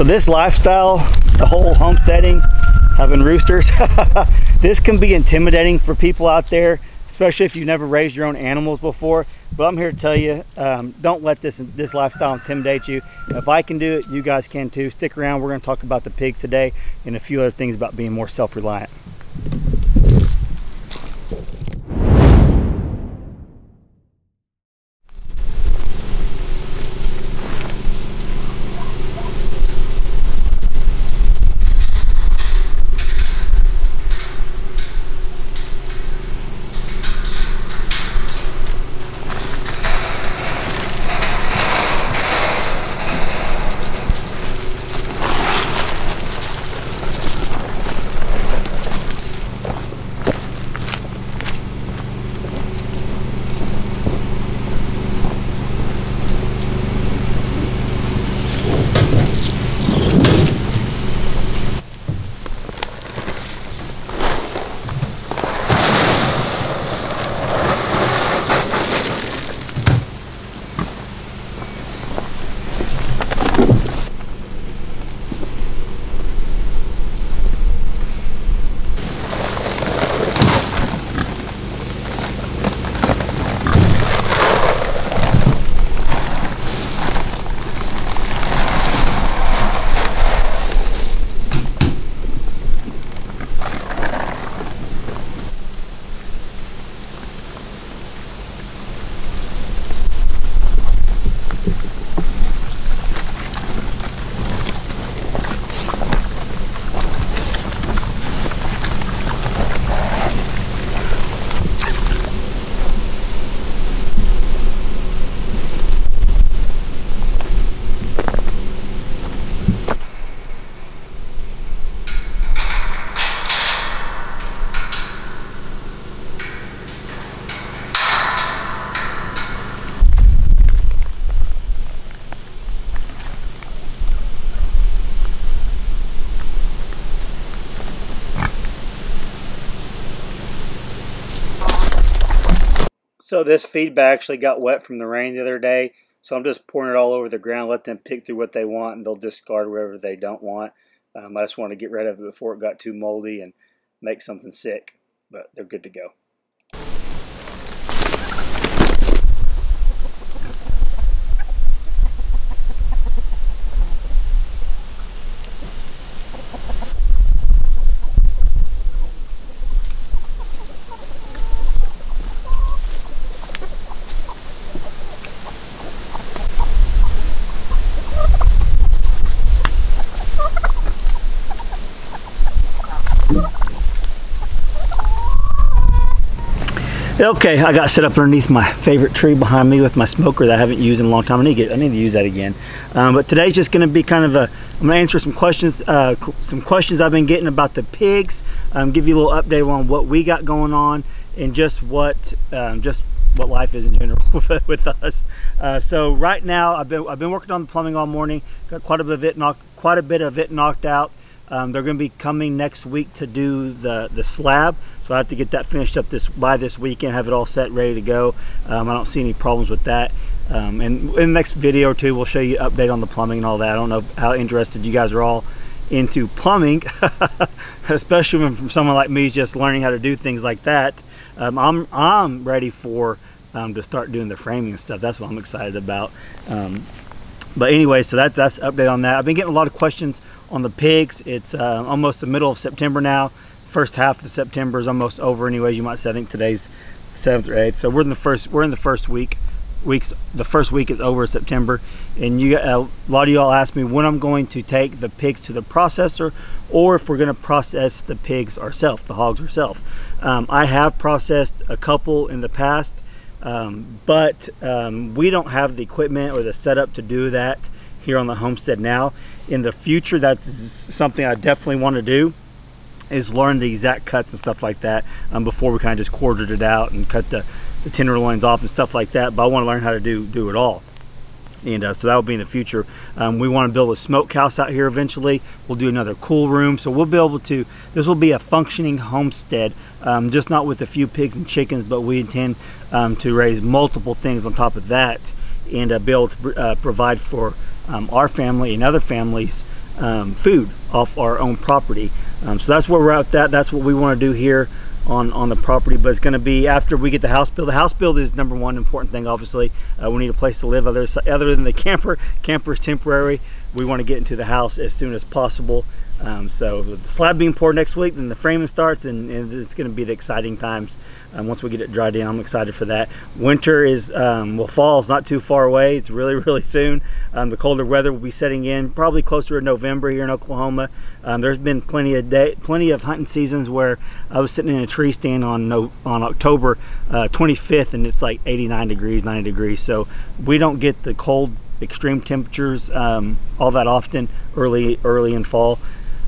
So this lifestyle, the whole homesteading, having roosters, this can be intimidating for people out there, especially if you've never raised your own animals before. But I'm here to tell you, um, don't let this this lifestyle intimidate you. If I can do it, you guys can too. Stick around. We're going to talk about the pigs today and a few other things about being more self-reliant. So this feed bag actually got wet from the rain the other day. So I'm just pouring it all over the ground, let them pick through what they want, and they'll discard whatever they don't want. Um, I just want to get rid of it before it got too moldy and make something sick. But they're good to go. Okay, I got set up underneath my favorite tree behind me with my smoker that I haven't used in a long time. I need to get, I need to use that again. Um, but today's just going to be kind of a, I'm going to answer some questions, uh, some questions I've been getting about the pigs. Um, give you a little update on what we got going on and just what, um, just what life is in general with, us. Uh, so right now, I've been I've been working on the plumbing all morning. Got quite a bit of it knocked, quite a bit of it knocked out. Um, they're going to be coming next week to do the the slab, so I have to get that finished up this by this weekend. Have it all set, ready to go. Um, I don't see any problems with that. Um, and in the next video or two, we'll show you update on the plumbing and all that. I don't know how interested you guys are all into plumbing, especially when from someone like me is just learning how to do things like that. Um, I'm I'm ready for um, to start doing the framing and stuff. That's what I'm excited about. Um, but anyway, so that that's update on that. I've been getting a lot of questions on the pigs. It's uh, almost the middle of September now. First half of September is almost over anyway. You might say I think today's seventh or eighth. So we're in the first we're in the first week. Weeks the first week is over September, and you a lot of y'all ask me when I'm going to take the pigs to the processor, or if we're going to process the pigs ourselves, the hogs ourselves. Um, I have processed a couple in the past, um, but um, we don't have the equipment or the setup to do that here on the homestead now. In the future, that's something I definitely want to do is learn the exact cuts and stuff like that um, before we kind of just quartered it out and cut the, the tenderloins off and stuff like that. But I want to learn how to do do it all. And uh, so that will be in the future. Um, we want to build a smokehouse out here eventually. We'll do another cool room. So we'll be able to, this will be a functioning homestead, um, just not with a few pigs and chickens, but we intend um, to raise multiple things on top of that and uh, be able to uh, provide for um, our family and other families um, food off our own property. Um, so that's where we're at. That that's what we want to do here on on the property. But it's going to be after we get the house built. The house build is number one important thing. Obviously, uh, we need a place to live. Other other than the camper, camper is temporary. We want to get into the house as soon as possible. Um, so the slab being poured next week, then the framing starts, and, and it's going to be the exciting times. Um, once we get it dried in, I'm excited for that. Winter is, um, well, fall is not too far away. It's really, really soon. Um, the colder weather will be setting in probably closer to November here in Oklahoma. Um, there's been plenty of day, plenty of hunting seasons where I was sitting in a tree stand on no, on October uh, 25th, and it's like 89 degrees, 90 degrees. So we don't get the cold extreme temperatures um, all that often early early in fall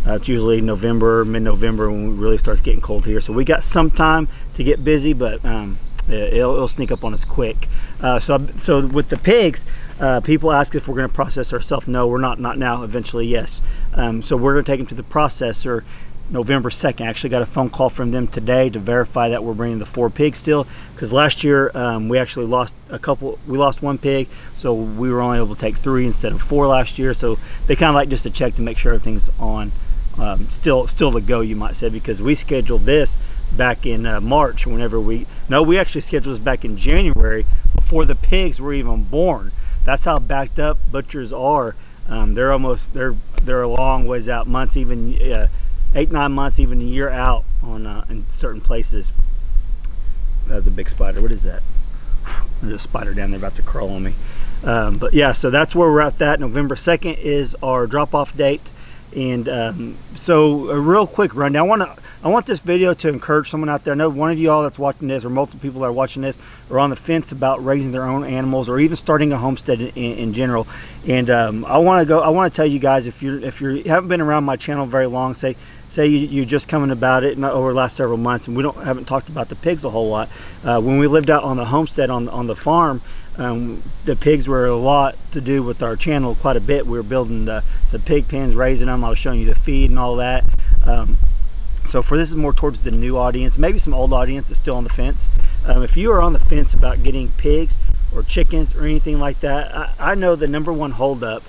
uh, it's usually November, mid-November when it really starts getting cold here. So we got some time to get busy, but um, it'll, it'll, sneak up on us quick. Uh, so, so with the pigs, uh, people ask if we're going to process ourselves. No, we're not. Not now. Eventually, yes. Um, so we're going to take them to the processor. November 2nd. I actually got a phone call from them today to verify that we're bringing the four pigs still. Because last year um, we actually lost a couple, we lost one pig, so we were only able to take three instead of four last year. So they kind of like just to check to make sure everything's on um, still still to go, you might say, because we scheduled this back in uh, March. Whenever we no, we actually scheduled this back in January before the pigs were even born. That's how backed up butchers are. Um, they're almost they're they're a long ways out, months even uh, eight nine months, even a year out on uh, in certain places. That's a big spider. What is that? There's a spider down there about to crawl on me. Um, but yeah, so that's where we're at. That November 2nd is our drop-off date. And um, so a real quick rundown. I want to I want this video to encourage someone out there. I know one of you all that's watching this or multiple people that are watching this are on the fence about raising their own animals or even starting a homestead in, in general. And um, I want to go. I want to tell you guys if you're if you haven't been around my channel very long, say say you, are just coming about it over the last several months, and we don't haven't talked about the pigs a whole lot. Uh, when we lived out on the homestead on on the farm, um, the pigs were a lot to do with our channel quite a bit. We were building the, the pig pens, raising them. I was showing you the feed and all that. Um, so for this is more towards the new audience, maybe some old audience that's still on the fence. Um, if you are on the fence about getting pigs or chickens or anything like that, I, I know the number one holdup.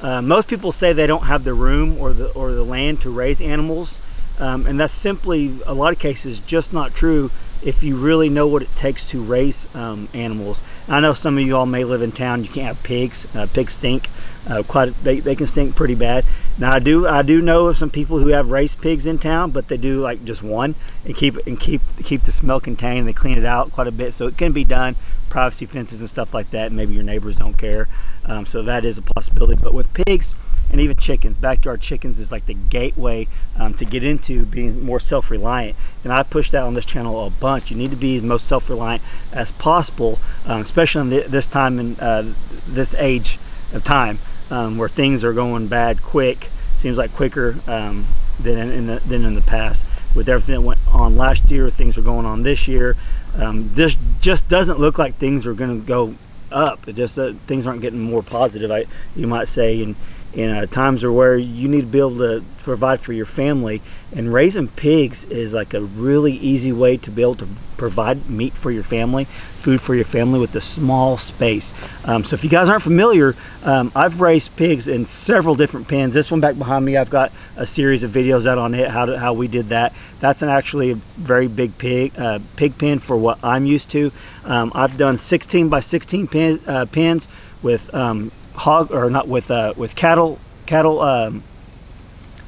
Uh, most people say they don't have the room or the or the land to raise animals, um, and that's simply a lot of cases just not true if you really know what it takes to raise um, animals. I know some of you all may live in town. You can't have pigs. Uh, pigs stink. Uh, quite they, they can stink pretty bad. Now I do I do know of some people who have raised pigs in town, but they do like just one and keep and keep keep the smell contained. And they clean it out quite a bit, so it can be done. Privacy fences and stuff like that. Maybe your neighbors don't care, um, so that is a possibility. But with pigs, and even chickens. Backyard chickens is like the gateway um, to get into being more self-reliant. And I push that on this channel a bunch. You need to be as most self-reliant as possible, um, especially in this time in uh, this age of time um, where things are going bad quick. Seems like quicker um, than in the than in the past. With everything that went on last year, things are going on this year. Um, this just doesn't look like things are going to go up. It just uh, things aren't getting more positive. I you might say and in uh, times are where you need to be able to provide for your family. And raising pigs is like a really easy way to be able to provide meat for your family food for your family with a small space. Um, so if you guys aren't familiar um, I've raised pigs in several different pens. This one back behind me I've got a series of videos out on it how, to, how we did that. That's an actually a very big pig uh, pig pen for what I'm used to. Um, I've done 16 by 16 pen, uh, pens with um, hog or not with uh, with cattle cattle um,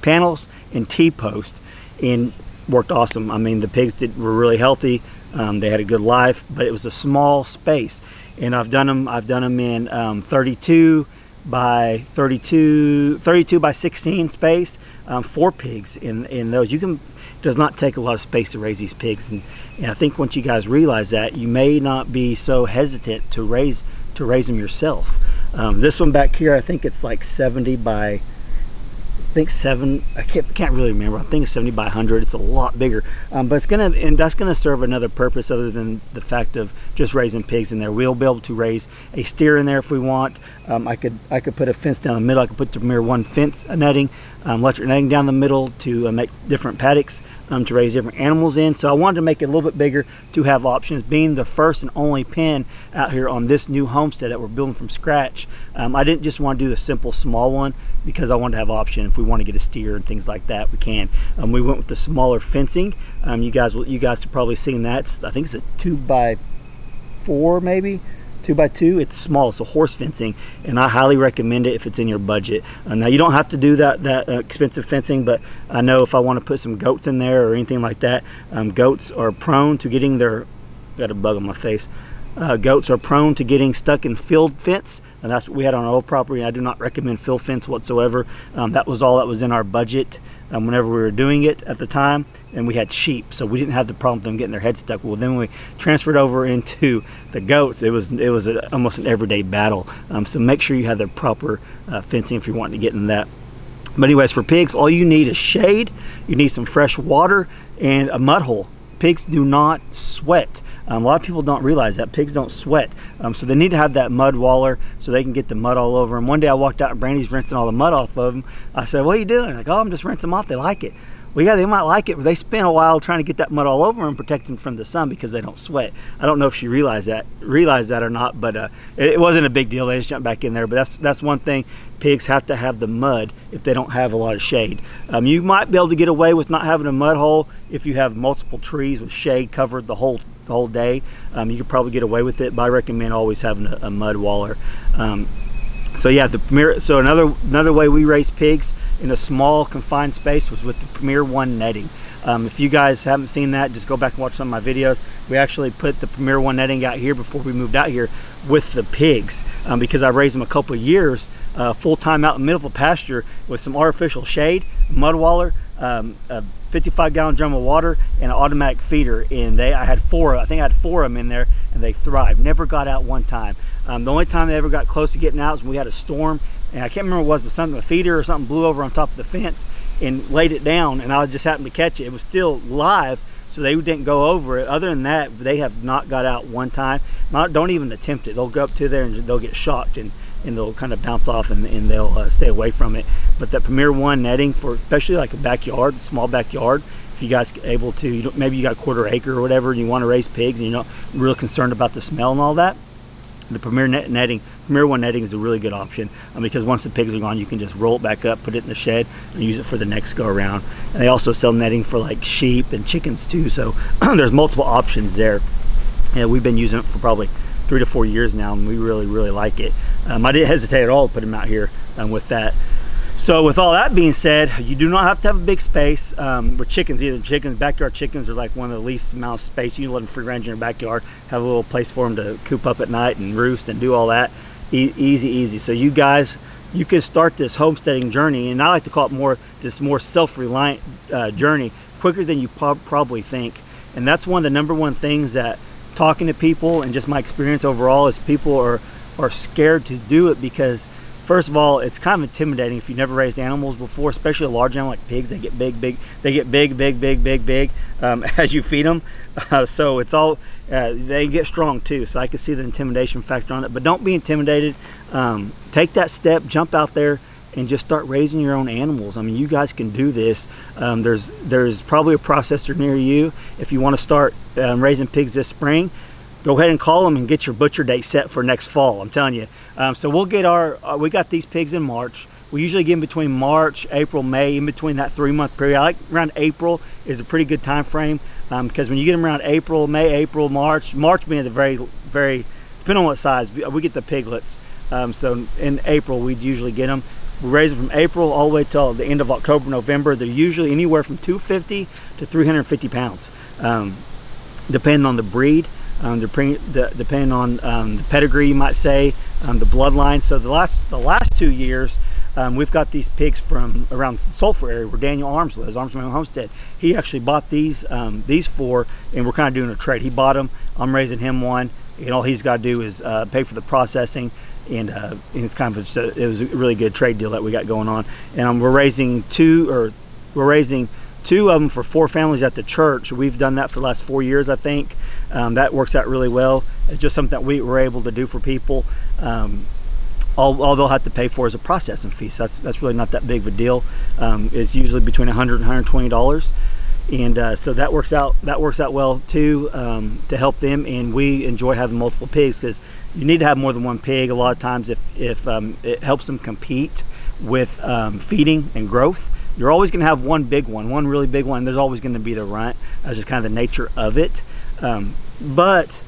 panels and T-post and worked awesome. I mean the pigs did, were really healthy. Um, they had a good life, but it was a small space. And I've done them. I've done them in um, 32 by 32, 32 by 16 space. Um, four pigs in in those. You can does not take a lot of space to raise these pigs, and, and I think once you guys realize that, you may not be so hesitant to raise to raise them yourself. Um, this one back here, I think it's like 70 by, I think seven, I can't, can't really remember. I think it's 70 by 100. It's a lot bigger, um, but it's gonna, and that's gonna serve another purpose other than the fact of just raising pigs in there. We'll be able to raise a steer in there if we want. Um, I could, I could put a fence down the middle. I could put the Premier One fence netting, um, electric netting down the middle to uh, make different paddocks um, to raise different animals in. So I wanted to make it a little bit bigger to have options. Being the first and only pen out here on this new homestead that we're building from scratch, um, I didn't just want to do a simple small one because I wanted to have option. If we want to get a steer and things like that, we can. Um, we went with the smaller fencing. Um, you guys, will, you guys have probably seen that. It's, I think it's a two by four maybe two by two it's small a horse fencing and i highly recommend it if it's in your budget. Uh, now you don't have to do that that uh, expensive fencing but i know if i want to put some goats in there or anything like that um, goats are prone to getting their got a bug on my face uh, goats are prone to getting stuck in field fence and that's what we had on our old property. I do not recommend field fence whatsoever. Um, that was all that was in our budget um, whenever we were doing it at the time and we had sheep so we didn't have the problem with them getting their heads stuck. Well then we transferred over into the goats. It was it was a, almost an everyday battle. Um, so make sure you have the proper uh, fencing if you're wanting to get in that. But anyways for pigs all you need is shade. You need some fresh water and a mud hole pigs do not sweat um, a lot of people don't realize that pigs don't sweat, um, so they need to have that mud waller so they can get the mud all over them. One day I walked out and Brandy's rinsing all the mud off of them. I said, "What are you doing?" Like, "Oh, I'm just rinsing them off. They like it." Well, yeah, they might like it, but they spend a while trying to get that mud all over them, protect them from the sun because they don't sweat. I don't know if she realized that, realized that or not, but uh, it, it, wasn't a big deal. They just jumped back in there. But that's that's one thing. Pigs have to have the mud if they don't have a lot of shade. Um, you might be able to get away with not having a mud hole if you have multiple trees with shade covered the whole the whole day. Um, you could probably get away with it, but I recommend always having a, a mud waller. Um, so yeah, the premier. So another another way we raise pigs in a small confined space was with the Premier One netting. Um, if you guys haven't seen that, just go back and watch some of my videos. We actually put the Premier One netting out here before we moved out here with the pigs um, because I raised them a couple years uh, full time out in the middle of a pasture with some artificial shade, mud waller, um, 55 gallon drum of water and an automatic feeder and they I had four I think I had four of them in there and they thrived. Never got out one time. Um, the only time they ever got close to getting out was when we had a storm and I can't remember what it was but something a feeder or something blew over on top of the fence and laid it down and I just happened to catch it. It was still live so they didn't go over it. Other than that they have not got out one time. Not, don't even attempt it. They'll go up to there and they'll get shocked and and they'll kind of bounce off and, and they'll uh, stay away from it. But that Premier One netting for especially like a backyard, small backyard, if you guys able to, you maybe you got a quarter acre or whatever, and you want to raise pigs, and you're not real concerned about the smell and all that. The Premier net netting, Premier One netting is a really good option um, because once the pigs are gone, you can just roll it back up, put it in the shed, and use it for the next go around. And they also sell netting for like sheep and chickens too. So there's multiple options there. Yeah, we've been using it for probably three to four years now, and we really, really like it. Um, I didn't hesitate at all to put them out here um, with that. So with all that being said, you do not have to have a big space um, with chickens either. Chickens, backyard chickens are like one of the least amount of space. You can let them free range in your backyard, have a little place for them to coop up at night and roost and do all that. E easy, easy. So you guys, you can start this homesteading journey, and I like to call it more this more self-reliant uh, journey quicker than you probably think. And that's one of the number one things that talking to people and just my experience overall is people are are scared to do it because first of all it's kind of intimidating if you've never raised animals before especially a large animal like pigs. They get big big they get big big big big big um, as you feed them uh, so it's all uh, they get strong too. So i can see the intimidation factor on it. But don't be intimidated. Um, take that step jump out there and just start raising your own animals. I mean, you guys can do this. Um, there's there's probably a processor near you. If you want to start um, raising pigs this spring, go ahead and call them and get your butcher date set for next fall. I'm telling you. Um, so we'll get our uh, we got these pigs in March. We usually get in between March, April, May, in between that three month period. I like around April is a pretty good time frame because um, when you get them around April, May, April, March, March being the very very depending on what size we get the piglets. Um, so in April we'd usually get them we raise them from April all the way till the end of October, November. They're usually anywhere from 250 to 350 pounds, um, depending on the breed, um, depending on um, the pedigree, you might say, um, the bloodline. So the last the last two years, um, we've got these pigs from around the Sulphur area where Daniel Arms lives, Arms Homestead. He actually bought these um, these four, and we're kind of doing a trade. He bought them. I'm raising him one, and all he's got to do is uh, pay for the processing and, uh, it's kind of a, it was a really good trade deal that we got going on. And um, we're raising two or we're raising two of them for four families at the church. We've done that for the last four years, I think. Um, that works out really well. It's just something that we were able to do for people. Um, all, all, they'll have to pay for is a processing fee. So that's, that's really not that big of a deal. Um, it's usually between 100 and 120 dollars and uh, so that works out that works out well too um, to help them and we enjoy having multiple pigs because you need to have more than one pig. A lot of times if, if um, it helps them compete with um, feeding and growth you're always going to have one big one one really big one. There's always going to be the runt. That's just kind of the nature of it. Um, but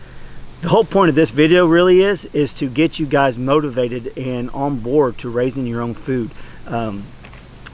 the whole point of this video really is is to get you guys motivated and on board to raising your own food. Um,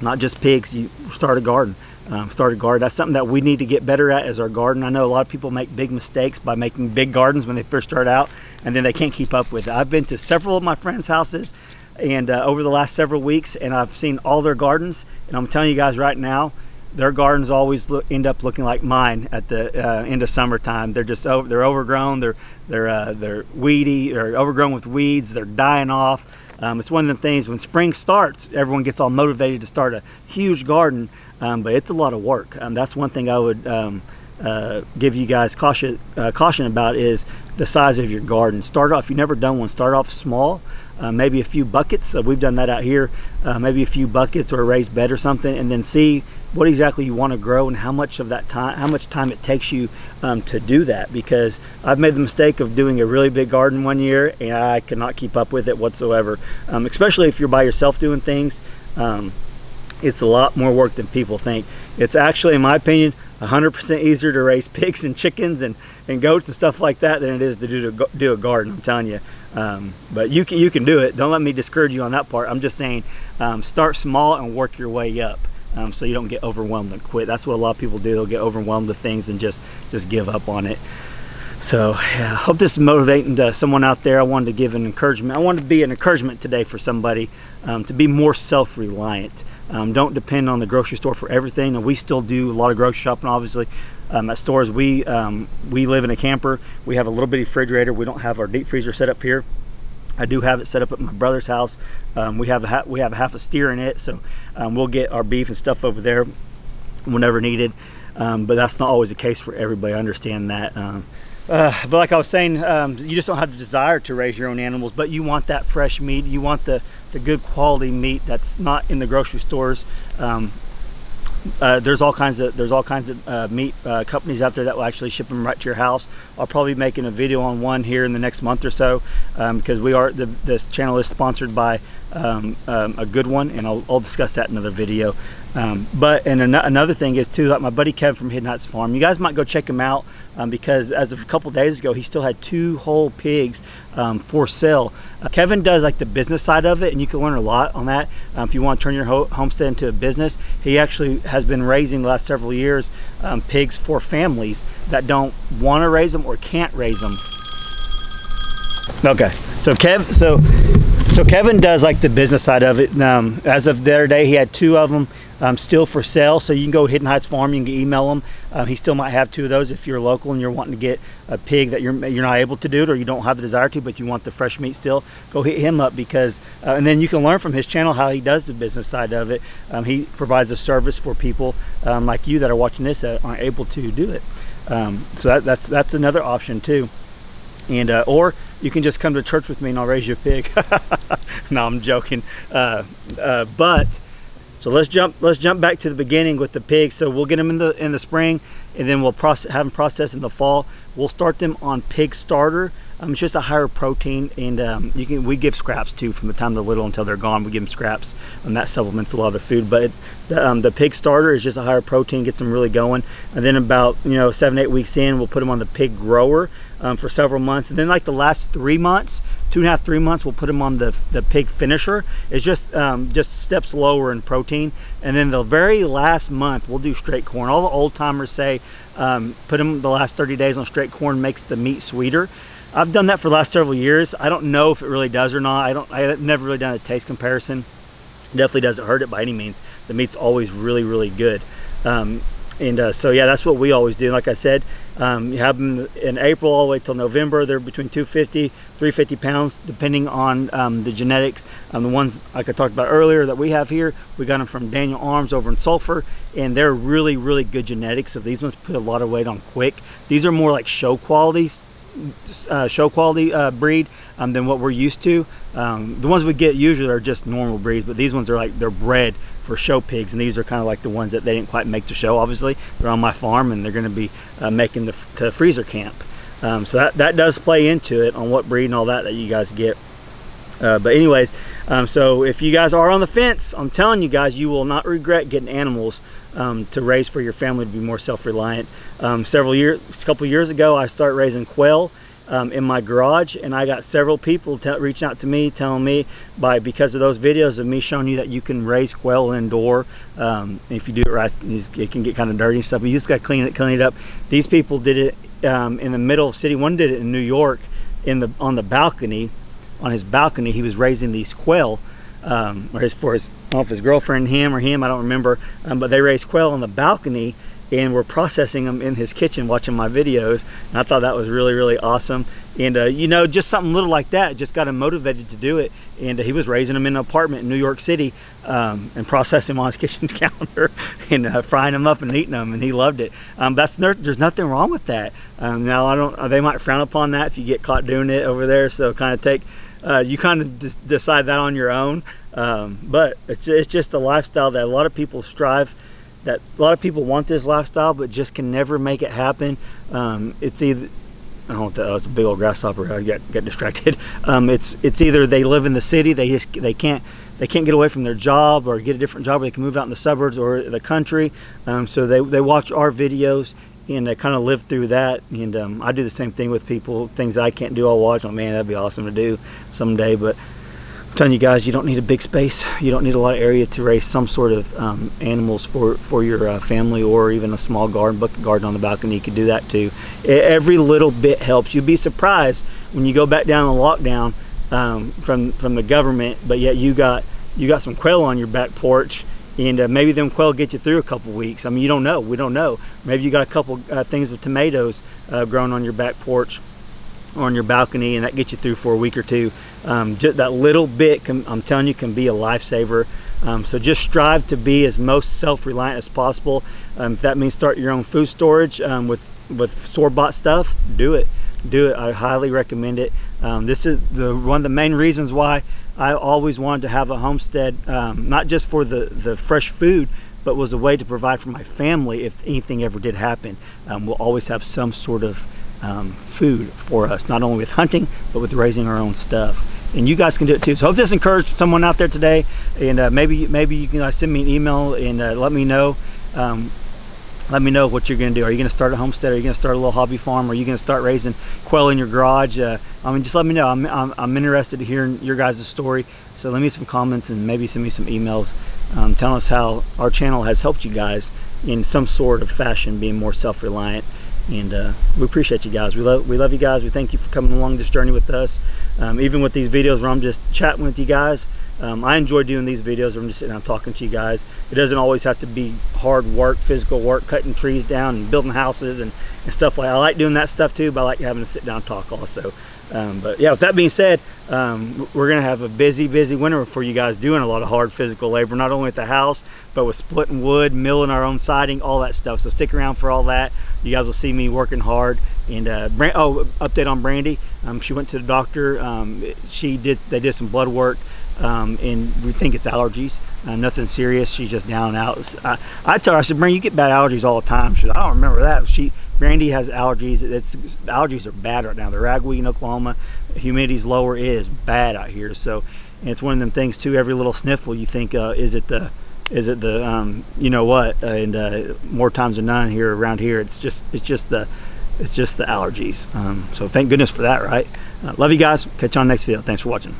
not just pigs. You start a garden um, start a garden that's something that we need to get better at as our garden i know a lot of people make big mistakes by making big gardens when they first start out and then they can't keep up with it i've been to several of my friends houses and uh, over the last several weeks and i've seen all their gardens and i'm telling you guys right now their gardens always look, end up looking like mine at the uh, end of summertime. They're just over, they're overgrown. They're they're uh, they're weedy or overgrown with weeds. They're dying off. Um, it's one of the things when spring starts, everyone gets all motivated to start a huge garden, um, but it's a lot of work. Um, that's one thing I would um, uh, give you guys caution uh, caution about is the size of your garden. Start off. If you've never done one, start off small uh, maybe a few buckets. Uh, we've done that out here, uh, maybe a few buckets or a raised bed or something, and then see what exactly you want to grow and how much of that time, how much time it takes you um, to do that. Because I've made the mistake of doing a really big garden one year and I could not keep up with it whatsoever. Um, especially if you're by yourself doing things, um, it's a lot more work than people think. It's actually, in my opinion, 100% easier to raise pigs and chickens and, and goats and stuff like that than it is to do to do a garden. I'm telling you. Um, but you can you can do it. Don't let me discourage you on that part. I'm just saying, um, start small and work your way up. Um, so you don't get overwhelmed and quit. That's what a lot of people do. They'll get overwhelmed with things and just just give up on it. So yeah, I hope this is motivating to someone out there. I wanted to give an encouragement. I wanted to be an encouragement today for somebody um, to be more self-reliant. Um, don't depend on the grocery store for everything. And we still do a lot of grocery shopping, obviously, um, at stores. We um, we live in a camper. We have a little bitty refrigerator. We don't have our deep freezer set up here. I do have it set up at my brother's house. Um, we have a we have a half a steer in it, so um, we'll get our beef and stuff over there whenever needed. Um, but that's not always the case for everybody. I understand that. Um, uh, but like I was saying, um, you just don't have the desire to raise your own animals, but you want that fresh meat. You want the, the good quality meat that's not in the grocery stores. Uh, there's all kinds of there's all kinds of uh, meat uh, companies out there that will actually ship them right to your house. I'll probably be making a video on one here in the next month or so um, because we are the, this channel is sponsored by um, um, a good one, and I'll, I'll, discuss that in another video. Um, but and an another thing is too, like my buddy Kevin from Hidden Heights Farm. You guys might go check him out um, because as of a couple days ago, he still had two whole pigs um, for sale. Uh, Kevin does like the business side of it, and you can learn a lot on that. Um, if you want to turn your ho homestead into a business, he actually has been raising the last several years pigs for families that don't want to raise them or can't raise them. Okay, so Kev, so so Kevin does like the business side of it. Um, as of the other day, he had two of them um, still for sale. So you can go Hidden Heights Farm, you can email him. Um, he still might have two of those if you're local and you're wanting to get a pig that you're you're not able to do it or you don't have the desire to, but you want the fresh meat still. Go hit him up because, uh, and then you can learn from his channel how he does the business side of it. Um, he provides a service for people um, like you that are watching this that aren't able to do it. Um, so that, that's that's another option too. And uh, or you can just come to church with me and I'll raise you a pig. no, I'm joking. Uh, uh but so let's jump let's jump back to the beginning with the pigs. So we'll get them in the in the spring and then we'll process have them processed in the fall. We'll start them on pig starter. Um, it's just a higher protein and um, you can we give scraps too from the time they're little until they're gone. We give them scraps and that supplements a lot of the food. But it, the, um, the pig starter is just a higher protein, gets them really going. And then about you know seven eight weeks in, we'll put them on the pig grower um, for several months. And then like the last three months, two and a half, three months, we'll put them on the, the pig finisher. It's just, um, just steps lower in protein. And then the very last month, we'll do straight corn. All the old timers say, um, put them the last 30 days on straight corn makes the meat sweeter. I've done that for the last several years. I don't know if it really does or not. I don't, I've never really done a taste comparison. Definitely doesn't hurt it by any means. The meat's always really, really good. Um, and uh, so yeah that's what we always do like i said um, you have them in april all the way till november. They're between 250 350 pounds depending on um, the genetics. Um, the ones like i talked about earlier that we have here we got them from daniel arms over in sulphur and they're really really good genetics so these ones put a lot of weight on quick. These are more like show qualities uh, show quality uh, breed um, than what we're used to. Um, the ones we get usually are just normal breeds, but these ones are like they're bred for show pigs, and these are kind of like the ones that they didn't quite make to show. Obviously, they're on my farm, and they're going to be uh, making the freezer camp. Um, so that that does play into it on what breed and all that that you guys get. Uh, but anyways, um, so if you guys are on the fence, I'm telling you guys, you will not regret getting animals um, to raise for your family to be more self-reliant. Um, several years, a couple years ago, I started raising quail um, in my garage, and I got several people reaching out to me, telling me by because of those videos of me showing you that you can raise quail indoor. Um, if you do it right, it can get kind of dirty and stuff. But you just got to clean it, clean it up. These people did it um, in the middle of city. One did it in New York, in the on the balcony on his balcony, he was raising these quail, um, or his, for his, if his girlfriend, him or him, I don't remember, um, but they raised quail on the balcony and were processing them in his kitchen watching my videos. And I thought that was really, really awesome. And, uh, you know, just something little like that just got him motivated to do it. And uh, he was raising them in an apartment in New York City um, and processing them on his kitchen counter and uh, frying them up and eating them. And he loved it. Um, that's There's nothing wrong with that. Um, now, I don't, they might frown upon that if you get caught doing it over there. So kind of take, uh, you kind of decide that on your own. Um, but it's, it's just a lifestyle that a lot of people strive that a lot of people want this lifestyle but just can never make it happen um, it's either I don't know, it's a big old grasshopper. I get, get distracted. Um, it's it's either they live in the city, they just they can't they can't get away from their job or get a different job, or they can move out in the suburbs or the country. Um, so they, they watch our videos and they kind of live through that. And um, I do the same thing with people. Things I can't do, I'll watch. Oh man, that'd be awesome to do someday. But I'm telling you guys, you don't need a big space. You don't need a lot of area to raise some sort of um, animals for for your uh, family, or even a small garden, bucket garden on the balcony. You could do that too. Every little bit helps. You'd be surprised when you go back down the lockdown um, from from the government, but yet you got you got some quail on your back porch and uh, maybe them quail get you through a couple weeks. I mean, you don't know. We don't know. Maybe you got a couple uh, things with tomatoes uh, growing on your back porch or on your balcony, and that gets you through for a week or two. Um, just that little bit, can, I'm telling you, can be a lifesaver. Um, so just strive to be as most self-reliant as possible. Um, if that means start your own food storage um, with with store-bought stuff, do it. Do it. I highly recommend it. Um, this is the one of the main reasons why I always wanted to have a homestead, um, not just for the, the fresh food, but was a way to provide for my family if anything ever did happen. Um, we'll always have some sort of um, food for us, not only with hunting, but with raising our own stuff. And you guys can do it too. So hope this encouraged someone out there today. And uh, maybe maybe you can uh, send me an email and uh, let me know um, let me know what you're going to do. Are you going to start a homestead? Are you going to start a little hobby farm? Are you going to start raising quail in your garage? Uh, I mean, just let me know. I'm, I'm, I'm, interested to hear your guys' story. So let me some comments and maybe send me some emails um, telling us how our channel has helped you guys in some sort of fashion being more self-reliant and uh, we appreciate you guys we love we love you guys we thank you for coming along this journey with us um, even with these videos where i'm just chatting with you guys um, I enjoy doing these videos where I'm just sitting down talking to you guys. It doesn't always have to be hard work, physical work, cutting trees down and building houses and, and stuff like. I like doing that stuff too, but I like having to sit down talk also. Um, but yeah, with that being said, um, we're going to have a busy, busy winter for you guys doing a lot of hard physical labor, not only at the house, but with splitting wood, milling our own siding, all that stuff. So stick around for all that. You guys will see me working hard. And uh, oh, update on Brandy. Um, she went to the doctor. Um, she did. They did some blood work um, and we think it's allergies. Uh, nothing serious. She's just down and out. I, I tell her, I said, Brandy, you get bad allergies all the time. She said, I don't remember that. She, Brandy has allergies. It's allergies are bad right now. The ragweed in Oklahoma, humidity's lower. It is bad out here. So, it's one of them things too. Every little sniffle, you think, uh, is it the, is it the, um, you know what? Uh, and uh, more times than none here around here, it's just, it's just the, it's just the allergies. Um, so thank goodness for that, right? Uh, love you guys. Catch you on next video. Thanks for watching.